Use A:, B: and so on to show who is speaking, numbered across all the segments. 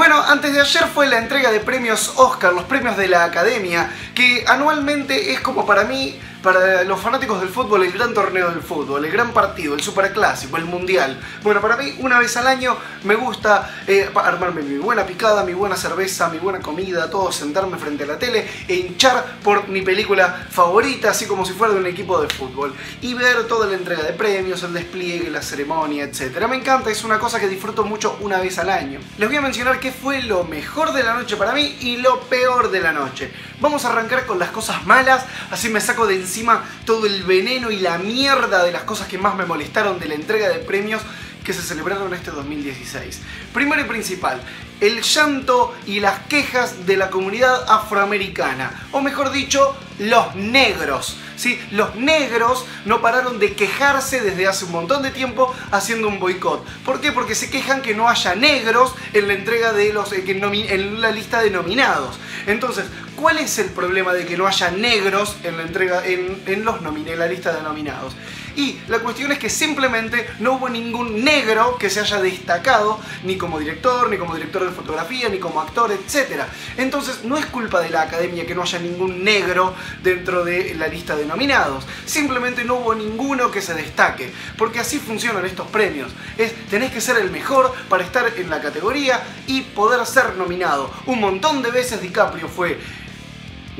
A: Bueno, antes de ayer fue la entrega de premios Oscar, los premios de la Academia, que anualmente es como para mí para los fanáticos del fútbol el gran torneo del fútbol, el gran partido, el superclásico, el mundial. Bueno, para mí una vez al año me gusta eh, armarme mi buena picada, mi buena cerveza, mi buena comida, todo, sentarme frente a la tele e hinchar por mi película favorita, así como si fuera de un equipo de fútbol. Y ver toda la entrega de premios, el despliegue, la ceremonia, etc. Me encanta, es una cosa que disfruto mucho una vez al año. Les voy a mencionar qué fue lo mejor de la noche para mí y lo peor de la noche. Vamos a arrancar con las cosas malas, así me saco de encima todo el veneno y la mierda de las cosas que más me molestaron de la entrega de premios que se celebraron este 2016. Primero y principal, el llanto y las quejas de la comunidad afroamericana, o mejor dicho, los negros. ¿sí? Los negros no pararon de quejarse desde hace un montón de tiempo haciendo un boicot. ¿Por qué? Porque se quejan que no haya negros en la entrega de los eh, en la lista de nominados. Entonces, ¿cuál es el problema de que no haya negros en la entrega en, los en la lista de nominados? Y la cuestión es que simplemente no hubo ningún negro que se haya destacado, ni como director, ni como director de fotografía, ni como actor, etc. Entonces no es culpa de la academia que no haya ningún negro dentro de la lista de nominados. Simplemente no hubo ninguno que se destaque. Porque así funcionan estos premios. Es, tenés que ser el mejor para estar en la categoría y poder ser nominado. Un montón de veces DiCaprio fue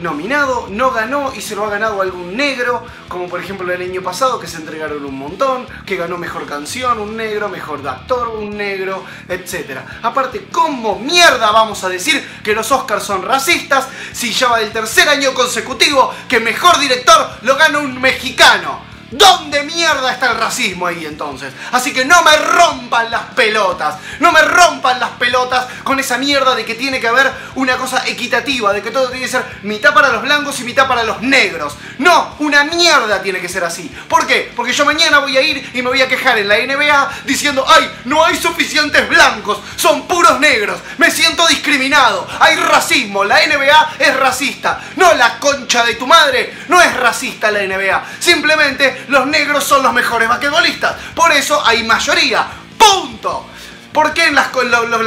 A: nominado, no ganó y se lo ha ganado algún negro, como por ejemplo el año pasado que se entregaron un montón, que ganó mejor canción, un negro, mejor actor, un negro, etc. Aparte, ¿cómo mierda vamos a decir que los Oscars son racistas si ya va el tercer año consecutivo que mejor director lo gana un mexicano? ¿Dónde mierda está el racismo ahí entonces? Así que no me rompan las pelotas, no me rompan las pelotas con esa mierda de que tiene que haber una cosa equitativa, de que todo tiene que ser mitad para los blancos y mitad para los negros. No, una mierda tiene que ser así. ¿Por qué? Porque yo mañana voy a ir y me voy a quejar en la NBA diciendo, ay, no hay suficientes blancos, son puros negros, me siento discriminado, hay racismo, la NBA es racista. No, la concha de tu madre, no es racista la NBA, simplemente los negros son los mejores basquetbolistas. Por eso hay mayoría. ¡Punto! ¿Por qué en las,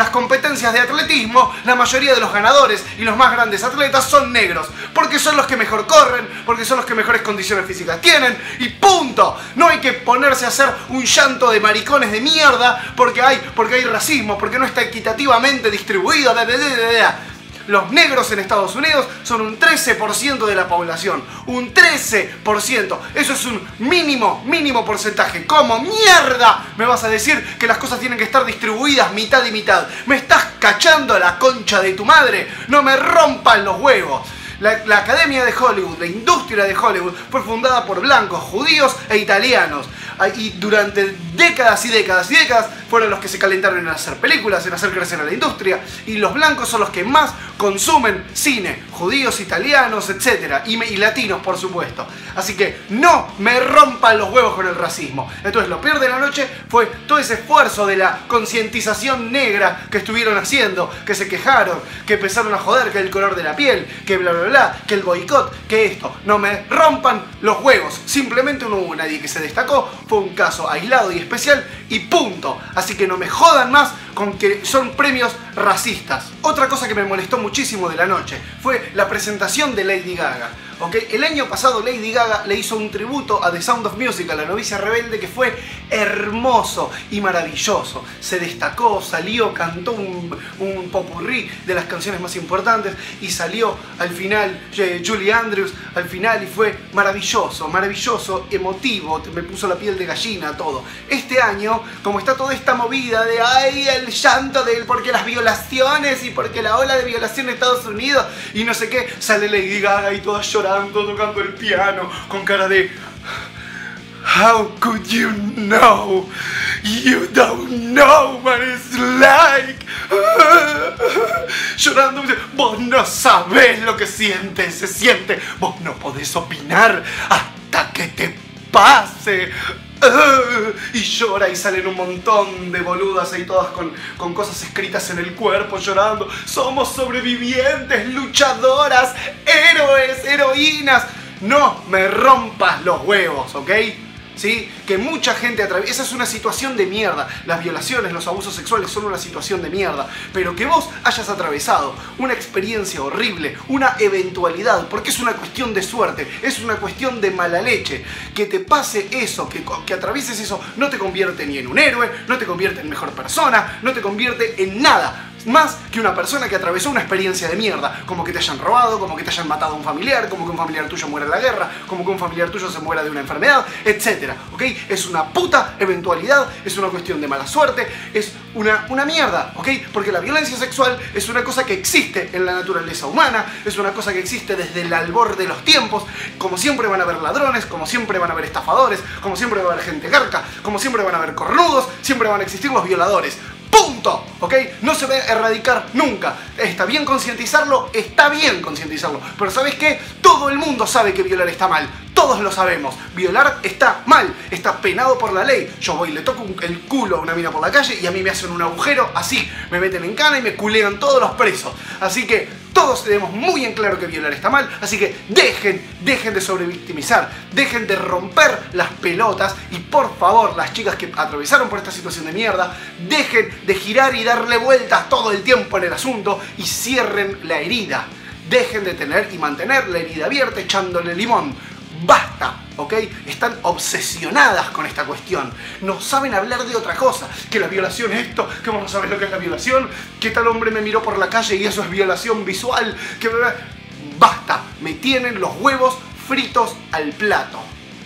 A: competencias de atletismo la mayoría de los ganadores y los más grandes atletas son negros? Porque son los que mejor corren, porque son los que mejores condiciones físicas tienen y punto. No hay que ponerse a hacer un llanto de maricones de mierda porque hay, porque hay racismo, porque no está equitativamente distribuido. Los negros en Estados Unidos son un 13% de la población. Un 13%. Eso es un mínimo, mínimo porcentaje. ¿Cómo mierda me vas a decir que las cosas tienen que estar distribuidas mitad y mitad? ¿Me estás cachando a la concha de tu madre? No me rompan los huevos. La, la, Academia de Hollywood, la industria de Hollywood, fue fundada por blancos, judíos e italianos. Y durante décadas y décadas y décadas fueron los que se calentaron en hacer películas, en hacer crecer a la industria. Y los blancos son los que más consumen cine, judíos, italianos, etc. Y, latinos, por supuesto. Así que no me rompan los huevos con el racismo. Entonces lo peor de la noche fue todo ese esfuerzo de la concientización negra que estuvieron haciendo, que se quejaron, que empezaron a joder, que el color de la piel, que bla bla bla, que el boicot, que esto. No me rompan los huevos. Simplemente no hubo nadie que se destacó fue un caso aislado y especial y punto. Que no me jodan más con que son premios racistas. Otra cosa que me molestó muchísimo de la noche fue la presentación de Lady Gaga. El año pasado Lady Gaga le hizo un tributo a The Sound of Music, a la novicia rebelde, que fue hermoso y maravilloso. Se destacó, salió, cantó un, un popurrí de las canciones más importantes y salió al final eh, Julie Andrews al final y fue maravilloso, maravilloso, emotivo, me puso la piel de gallina, todo. Este año, como está toda esta movida de ay, el llanto de él porque las violaciones y porque la ola de violación en Estados Unidos y no sé qué, sale Lady Gaga y toda llorando tocando el piano, con cara de... How could you know? You don't know what it's like. Llorando, vos no sabés lo que siente, se siente. Vos no podés opinar hasta que te pase. Y llora y salen un montón de boludas ahí todas con, con cosas escritas en el cuerpo llorando. Somos sobrevivientes, luchadoras, héroes, heroínas. No me rompas los huevos, ¿ok? ¿Sí? Que mucha gente atraviesa. Esa es una situación de mierda. Las violaciones, los abusos sexuales son una situación de mierda. Pero que vos hayas atravesado una experiencia horrible, una eventualidad, porque es una cuestión de suerte, es una cuestión de mala leche. Que te pase eso, que, que atravieses eso, no te convierte ni en un héroe, no te convierte en mejor persona, no te convierte en nada más que una persona que atravesó una experiencia de mierda, como que te hayan robado, como que te hayan matado a un familiar, como que un familiar tuyo muera en la guerra, como que un familiar tuyo se muera de una enfermedad, etc. ¿Ok? Es una puta eventualidad, es una cuestión de mala suerte, es una, una mierda, ¿ok? Porque la violencia sexual es una cosa que existe en la naturaleza humana, es una cosa que existe desde el albor de los tiempos, como siempre van a haber ladrones, como siempre van a haber estafadores, como siempre va a haber gente garca, como siempre van a haber cornudos, siempre van a existir los violadores. Punto. ¿Ok? No se va a erradicar nunca. ¿Está bien concientizarlo? Está bien concientizarlo. Pero ¿sabes qué? Todo el mundo sabe que violar está mal. Todos lo sabemos. Violar está mal. Está penado por la ley. Yo voy le toco el culo a una mina por la calle y a mí me hacen un agujero así. Me meten en cana y me culean todos los presos. Así que todos tenemos muy en claro que violar está mal, así que dejen, dejen de sobrevictimizar, dejen de romper las pelotas y por favor, las chicas que atravesaron por esta situación de mierda, dejen de girar y darle vueltas todo el tiempo en el asunto y cierren la herida. Dejen de tener y mantener la herida abierta echándole limón. Basta, ¿ok? Están obsesionadas con esta cuestión. No saben hablar de otra cosa. Que la violación es esto, que vamos a saber lo que es la violación, que tal hombre me miró por la calle y eso es violación visual, que... Basta, me tienen los huevos fritos al plato.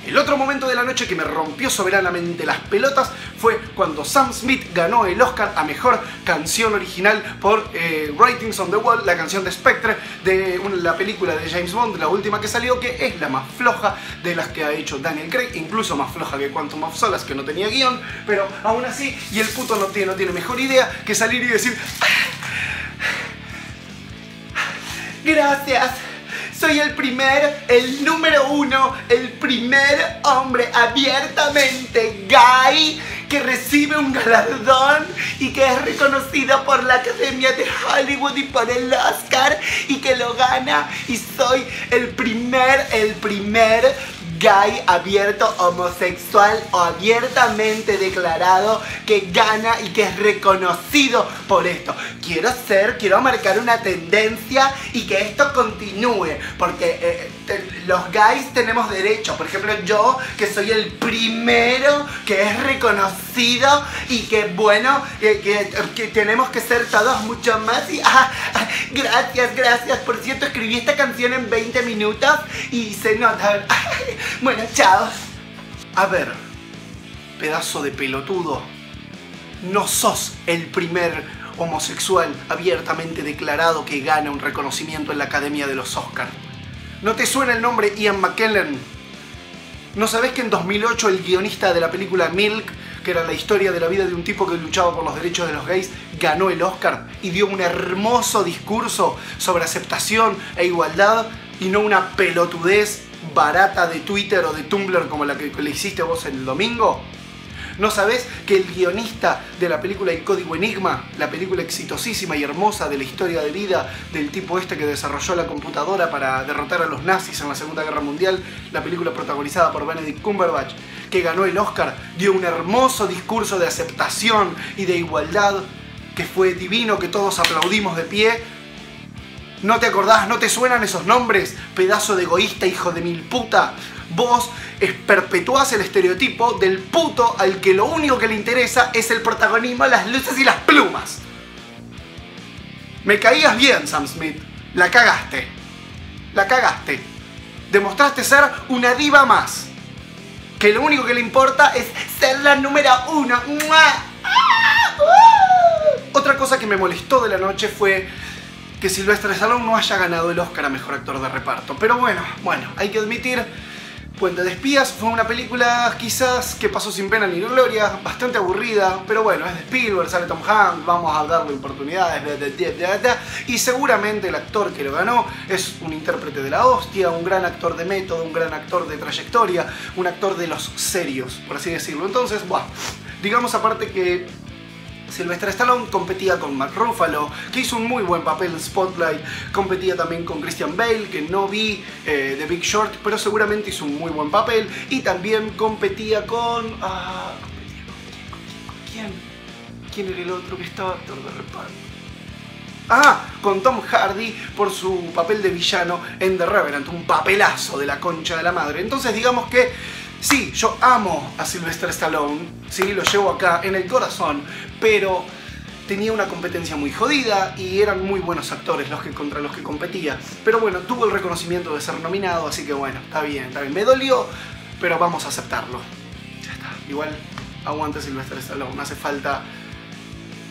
A: El otro momento de la noche que me rompió soberanamente las pelotas fue cuando Sam Smith ganó el Oscar a Mejor Canción Original por eh, Writings on the Wall, la canción de Spectre de la película de James Bond, la última que salió, que es la más floja de las que ha hecho Daniel Craig, incluso más floja que Quantum of Solace, que no tenía guion, pero aún así, y el puto no tiene, no tiene mejor idea que salir y decir... Gracias soy el primer, el número uno, el primer hombre abiertamente gay que recibe un galardón y que es reconocido por la Academia de Hollywood y por el Oscar y que lo gana. Y soy el primer, el primer gay, abierto, homosexual o abiertamente declarado que gana y que es reconocido por esto. Quiero ser, quiero marcar una tendencia y que esto continúe, porque eh, los gays tenemos derecho. Por ejemplo, yo que soy el primero que es reconocido y que bueno, que, tenemos que ser todos mucho más y ah, ah, gracias, gracias. Por cierto, escribí esta canción en 20 minutos y se nota. Bueno, chao. A ver, pedazo de pelotudo. No sos el primer homosexual abiertamente declarado que gana un reconocimiento en la Academia de los Oscars. ¿No te suena el nombre Ian McKellen? ¿No sabes que en 2008 el guionista de la película Milk, que era la historia de la vida de un tipo que luchaba por los derechos de los gays, ganó el Oscar y dio un hermoso discurso sobre aceptación e igualdad y no una pelotudez barata de Twitter o de Tumblr como la que le hiciste vos el domingo? ¿No sabés que el guionista de la película El Código Enigma, la película exitosísima y hermosa de la historia de vida del tipo este que desarrolló la computadora para derrotar a los nazis en la Segunda Guerra Mundial, la película protagonizada por Benedict Cumberbatch, que ganó el Oscar, dio un hermoso discurso de aceptación y de igualdad que fue divino, que todos aplaudimos de pie, ¿No te acordás? ¿No te suenan esos nombres? Pedazo de egoísta, hijo de mil puta. Vos perpetuás el estereotipo del puto al que lo único que le interesa es el protagonismo, las luces y las plumas. Me caías bien, Sam Smith. La cagaste. La cagaste. Demostraste ser una diva más. Que lo único que le importa es ser la número uno. Otra cosa que me molestó de la noche fue que Silvestre Stallone no haya ganado el Oscar a Mejor Actor de Reparto. Pero bueno, bueno, hay que admitir, Puente de Espías fue una película quizás que pasó sin pena ni gloria, bastante aburrida, pero bueno, es de Spielberg, sale Tom Hanks, vamos a darle oportunidades, y seguramente el actor que lo ganó es un intérprete de la hostia, un gran actor de método, un gran actor de trayectoria, un actor de los serios, por así decirlo. Entonces, bueno, digamos aparte que Sylvester Stallone competía con Mark Ruffalo, que hizo un muy buen papel en Spotlight. Competía también con Christian Bale, que no vi eh, The Big Short, pero seguramente hizo un muy buen papel. Y también competía con... Ah, ¿Quién? ¿Quién era el otro que estaba actor de reparto? Ah, con Tom Hardy por su papel de villano en The Revenant, un papelazo de la concha de la madre. Entonces digamos que sí, yo amo a Sylvester Stallone, sí, lo llevo acá en el corazón, pero tenía una competencia muy jodida y eran muy buenos actores los que contra los que competía. Pero bueno, tuvo el reconocimiento de ser nominado, así que bueno, está bien, está bien. Me dolió, pero vamos a aceptarlo. Ya está. Igual aguante Sylvester Stallone, hace falta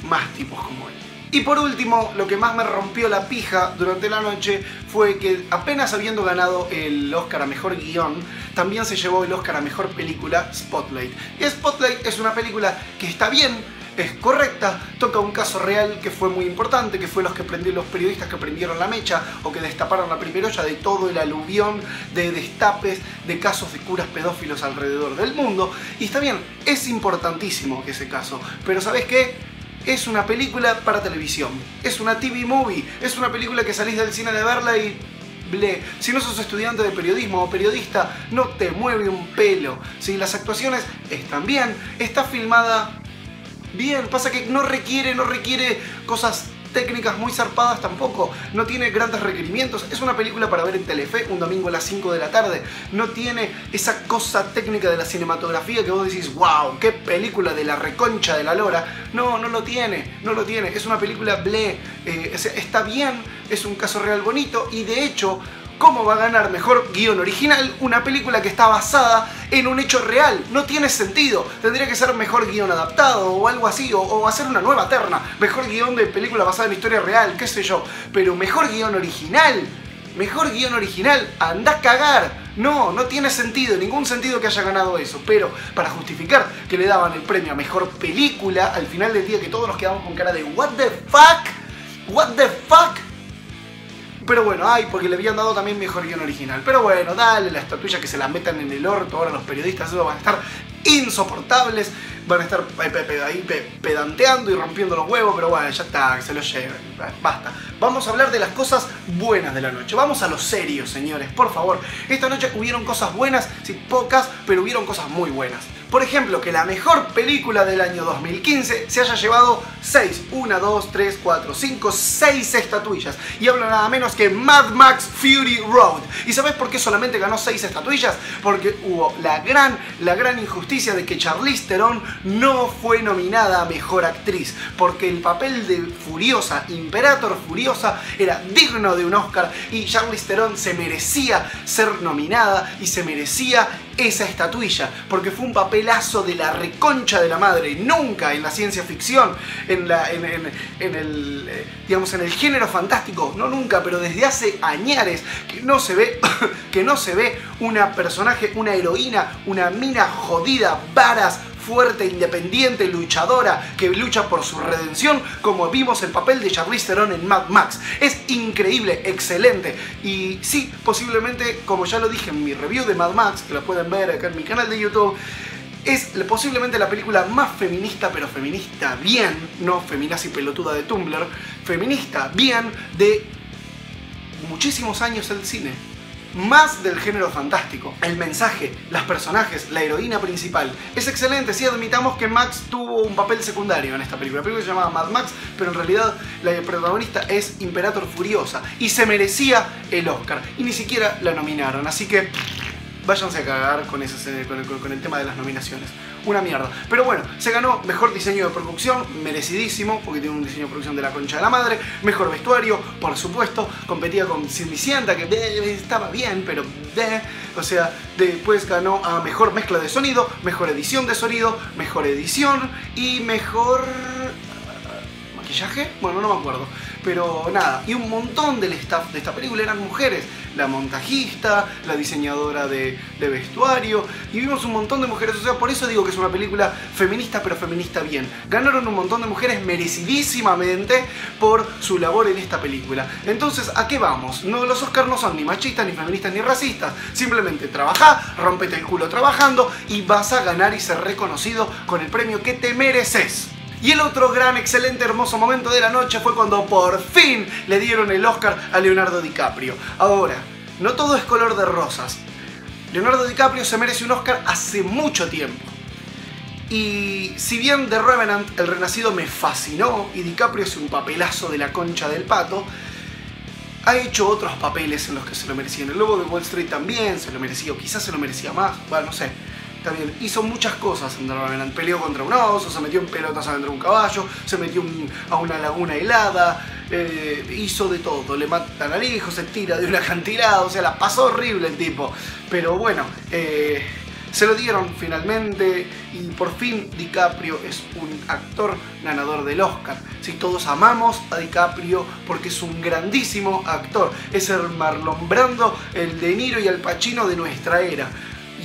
A: más tipos como él. Y por último, lo que más me rompió la pija durante la noche fue que apenas habiendo ganado el Oscar a Mejor Guión, también se llevó el Oscar a Mejor Película Spotlight. Y Spotlight es una película que está bien, es correcta, toca un caso real que fue muy importante, que fue los que prendieron los periodistas que prendieron la mecha o que destaparon la primera olla de todo el aluvión de destapes de casos de curas pedófilos alrededor del mundo. Y está bien, es importantísimo ese caso, pero ¿sabes qué? Es una película para televisión. Es una TV movie. Es una película que salís del cine de verla y ble. Si no sos estudiante de periodismo o periodista, no te mueve un pelo. Si las actuaciones están bien, está filmada bien. Pasa que no requiere, no requiere cosas técnicas muy zarpadas tampoco, no tiene grandes requerimientos, es una película para ver en Telefe un domingo a las 5 de la tarde, no tiene esa cosa técnica de la cinematografía que vos decís, wow, qué película de la reconcha de la lora, no, no lo tiene, no lo tiene, es una película ble, eh, está bien, es un caso real bonito y de hecho ¿Cómo va a ganar mejor guion original una película que está basada en un hecho real? No tiene sentido. Tendría que ser mejor guion adaptado o algo así, o, hacer una nueva terna. Mejor guion de película basada en historia real, qué sé yo. Pero mejor guion original. Mejor guion original, anda a cagar. No, no tiene sentido, ningún sentido que haya ganado eso. Pero para justificar que le daban el premio a mejor película, al final del día que todos nos quedamos con cara de ¿What the fuck? ¿What the fuck? Pero bueno, ay, porque le habían dado también mejor guion original. Pero bueno, dale la estatuilla que se la metan en el orto. Ahora los periodistas eso van a estar insoportables. Van a estar ahí pedanteando y rompiendo los huevos. Pero bueno, ya está, que se lo lleven. Basta. Vamos a hablar de las cosas buenas de la noche. Vamos a lo serio, señores, por favor. Esta noche hubieron cosas buenas, sí, pocas, pero hubieron cosas muy buenas. Por ejemplo, que la mejor película del año 2015 se haya llevado 6, 1, 2, 3, 4, 5, 6 estatuillas. Y hablo nada menos que Mad Max Fury Road. ¿Y sabes por qué solamente ganó 6 estatuillas? Porque hubo la gran, la gran injusticia de que Charlize Theron no fue nominada a Mejor Actriz. Porque el papel de Furiosa, Imperator Furiosa, era digno de un Oscar y Charlize Theron se merecía ser nominada y se merecía esa estatuilla. Porque fue un papel pelazo de la reconcha de la madre. Nunca en la ciencia ficción, en, la, en, el, eh, digamos, en el género fantástico, no nunca, pero desde hace añares que no se ve, que no se ve una personaje, una heroína, una mina jodida, varas, fuerte, independiente, luchadora, que lucha por su redención, como vimos el papel de Charlize Theron en Mad Max. Es increíble, excelente. Y sí, posiblemente, como ya lo dije en mi review de Mad Max, que la pueden ver acá en mi canal de YouTube, es posiblemente la película más feminista, pero feminista bien, no feminazi pelotuda de Tumblr, feminista bien de muchísimos años del cine. Más del género fantástico. El mensaje, los personajes, la heroína principal. Es excelente, sí admitamos que Max tuvo un papel secundario en esta película. La película se llamaba Mad Max, pero en realidad la protagonista es Imperator Furiosa. Y se merecía el Oscar. Y ni siquiera la nominaron. Así que váyanse a cagar con, ese, con, el, tema de las nominaciones. Una mierda. Pero bueno, se ganó mejor diseño de producción, merecidísimo, porque tiene un diseño de producción de la concha de la madre. Mejor vestuario, por supuesto. Competía con Cenicienta, que estaba bien, pero... o sea, después ganó a mejor mezcla de sonido, mejor edición de sonido, mejor edición y mejor... ¿Maquillaje? Bueno, no me acuerdo. Pero nada, y un montón del staff de esta película eran mujeres. La montajista, la diseñadora de, vestuario, y vimos un montón de mujeres. O sea, por eso digo que es una película feminista, pero feminista bien. Ganaron un montón de mujeres merecidísimamente por su labor en esta película. Entonces, ¿a qué vamos? No, los Oscars no son ni machistas, ni feministas, ni racistas. Simplemente trabaja, rompete el culo trabajando y vas a ganar y ser reconocido con el premio que te mereces. Y el otro gran, excelente, hermoso momento de la noche fue cuando por fin le dieron el Oscar a Leonardo DiCaprio. Ahora, no todo es color de rosas. Leonardo DiCaprio se merece un Oscar hace mucho tiempo. Y si bien The Revenant, El Renacido, me fascinó y DiCaprio es un papelazo de la concha del pato, ha hecho otros papeles en los que se lo merecía. En el Lobo de Wall Street también se lo merecía, o quizás se lo merecía más, bueno, no sé. También hizo muchas cosas Revenant. Peleó contra un oso, se metió en pelotas adentro de un caballo, se metió a una laguna helada, eh, hizo de todo. Le matan al hijo, se tira de un acantilado, o sea, la pasó horrible el tipo. Pero bueno, eh, se lo dieron finalmente y por fin DiCaprio es un actor ganador del Oscar. Si todos amamos a DiCaprio porque es un grandísimo actor. Es el Marlon Brando, el De Niro y el Pacino de nuestra era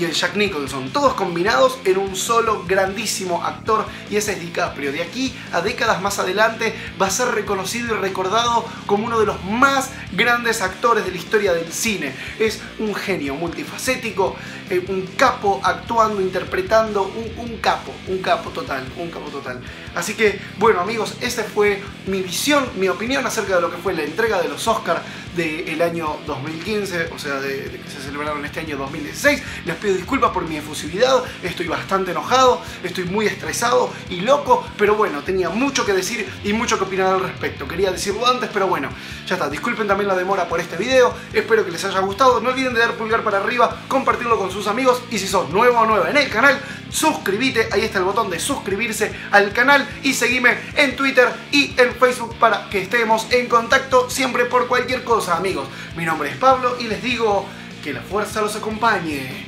A: y el Jack Nicholson, todos combinados en un solo grandísimo actor y ese es DiCaprio. De aquí a décadas más adelante va a ser reconocido y recordado como uno de los más grandes actores de la historia del cine. Es un genio multifacético, eh, un capo actuando, interpretando, un, capo, un capo total, un capo total. Así que, bueno amigos, esta fue mi visión, mi opinión acerca de lo que fue la entrega de los Oscars del año 2015, o sea, de, que se celebraron este año 2016. Les pido disculpas por mi efusividad, estoy bastante enojado, estoy muy estresado y loco, pero bueno, tenía mucho que decir y mucho que opinar al respecto. Quería decirlo antes, pero bueno, ya está. Disculpen también la demora por este video, espero que les haya gustado. No olviden de dar pulgar para arriba, compartirlo con sus amigos y si sos nuevo o nueva en el canal, suscríbete, ahí está el botón de suscribirse al canal y seguime en Twitter y en Facebook para que estemos en contacto siempre por cualquier cosa, amigos. Mi nombre es Pablo y les digo que la fuerza los acompañe.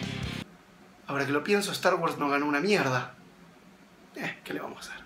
A: Ahora que lo pienso, Star Wars no ganó una mierda. Eh, ¿qué le vamos a hacer?